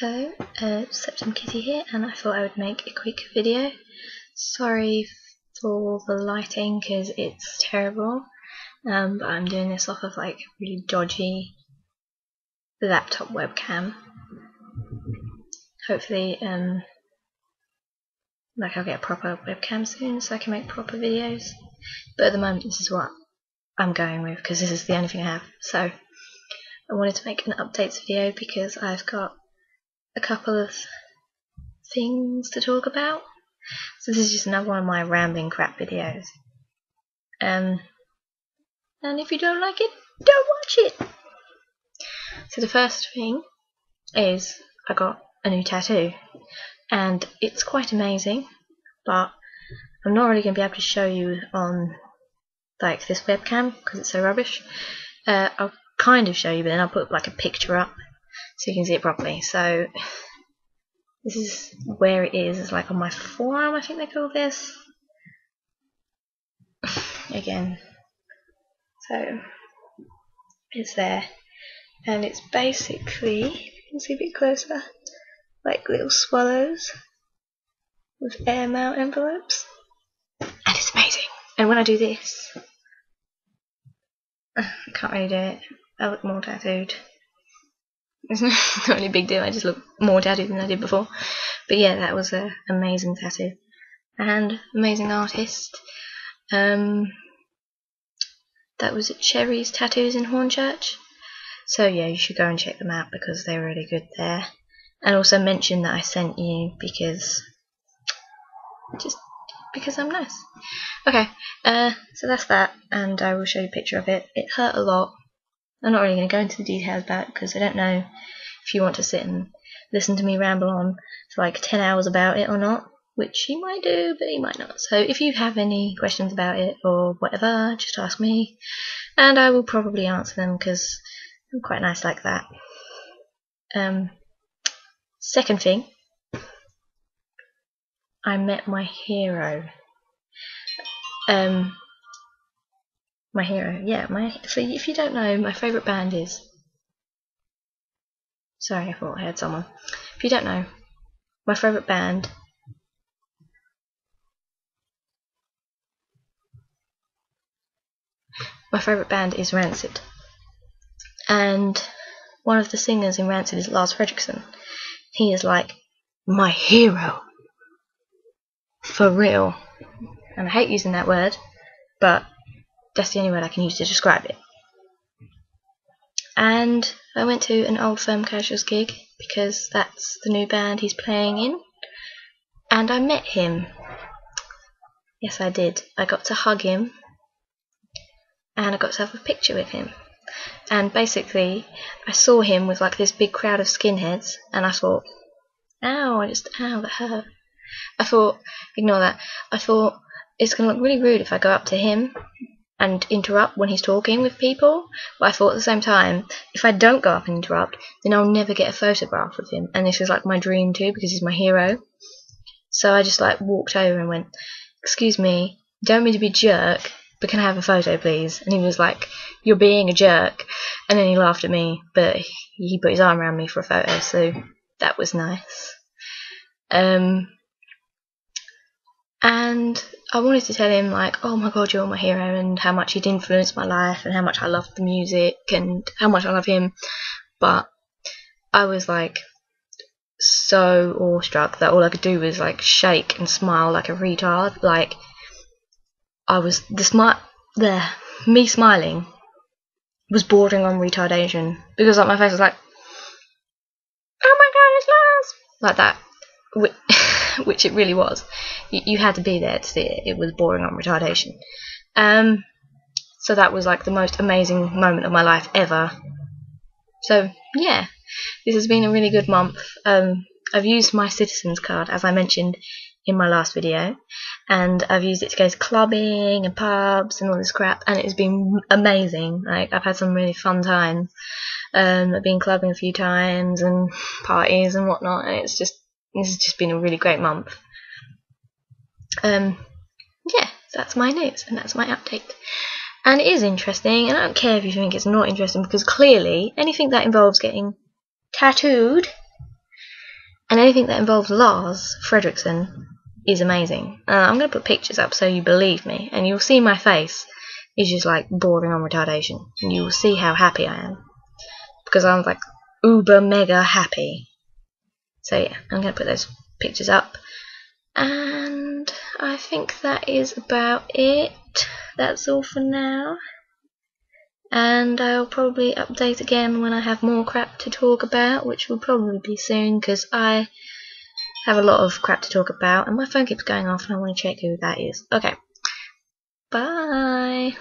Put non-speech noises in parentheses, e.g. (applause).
Hello, uh, Septum Kitty here, and I thought I would make a quick video. Sorry for the lighting because it's terrible, um, but I'm doing this off of like really dodgy laptop webcam. Hopefully, um, like I'll get a proper webcam soon so I can make proper videos. But at the moment, this is what I'm going with because this is the only thing I have. So I wanted to make an updates video because I've got a couple of things to talk about. So this is just another one of my rambling crap videos. Um, and if you don't like it, don't watch it. So the first thing is I got a new tattoo, and it's quite amazing, but I'm not really going to be able to show you on like this webcam because it's so rubbish. Uh, I'll kind of show you, but then I'll put like a picture up so you can see it properly. So this is where it is. It's like on my forearm, I think they call this. Again, so it's there, and it's basically, you can see a bit closer, like little swallows with air mount envelopes, and it's amazing. And when I do this, I can't really do it. I look more tattooed. It's (laughs) not really a big deal. I just look more tattooed than I did before. But yeah, that was an amazing tattoo and amazing artist. Um, that was at Cherry's Tattoos in Hornchurch. So yeah, you should go and check them out because they're really good there. And also mention that I sent you because just because I'm nice. Okay, uh, so that's that, and I will show you a picture of it. It hurt a lot, I'm not really going to go into the details about it because I don't know if you want to sit and listen to me ramble on for like 10 hours about it or not, which you might do, but you might not. So if you have any questions about it or whatever, just ask me, and I will probably answer them because I'm quite nice like that. Um, second thing, I met my hero. Um, my hero, yeah. My so if you don't know, my favourite band is. Sorry, I thought I had someone. If you don't know, my favourite band. My favourite band is Rancid, and one of the singers in Rancid is Lars Frederiksen. He is like my hero, for real. And I hate using that word, but that's the only word I can use to describe it. And I went to an old firm casuals gig because that's the new band he's playing in. And I met him. Yes, I did. I got to hug him. And I got to have a picture with him. And basically, I saw him with like this big crowd of skinheads, and I thought, ow, I just, ow, that hurt. I thought, ignore that. I thought, it's going to look really rude if I go up to him and interrupt when he's talking with people. But I thought at the same time, if I don't go up and interrupt, then I'll never get a photograph with him. And this is like my dream too, because he's my hero. So I just like walked over and went, "Excuse me, don't mean to be a jerk, but can I have a photo, please?" And he was like, "You're being a jerk," and then he laughed at me, but he put his arm around me for a photo, so that was nice. Um, and I wanted to tell him like, oh my god, you're my hero, and how much he'd influenced my life, and how much I loved the music, and how much I love him. But I was like so awestruck that all I could do was like shake and smile like a retard. Like I was the smile, there, me smiling was bordering on retardation because like my face was like, oh my god, it's Lars, like that. (laughs) (laughs) which it really was. You, you, had to be there to see it. It was boring on retardation. Um, so that was like the most amazing moment of my life ever. So yeah, this has been a really good month. Um, I've used my citizens card as I mentioned in my last video, and I've used it to go to clubbing and pubs and all this crap, and it's been amazing. Like I've had some really fun times. Um, I've been clubbing a few times and parties and whatnot, and it's just this has just been a really great month. Um, yeah, that's my news and that's my update. And it is interesting, and I don't care if you think it's not interesting because clearly anything that involves getting tattooed And anything that involves Lars Frederiksen is amazing. Uh, I'm going to put pictures up so you believe me, and you'll see my face is just like bordering on retardation, and you will see how happy I am because I'm like uber mega happy. So yeah, I'm going to put those pictures up, and I think that is about it. That's all for now. And I'll probably update again when I have more crap to talk about, which will probably be soon because I have a lot of crap to talk about, and my phone keeps going off, and I want to check who that is. Okay. Bye.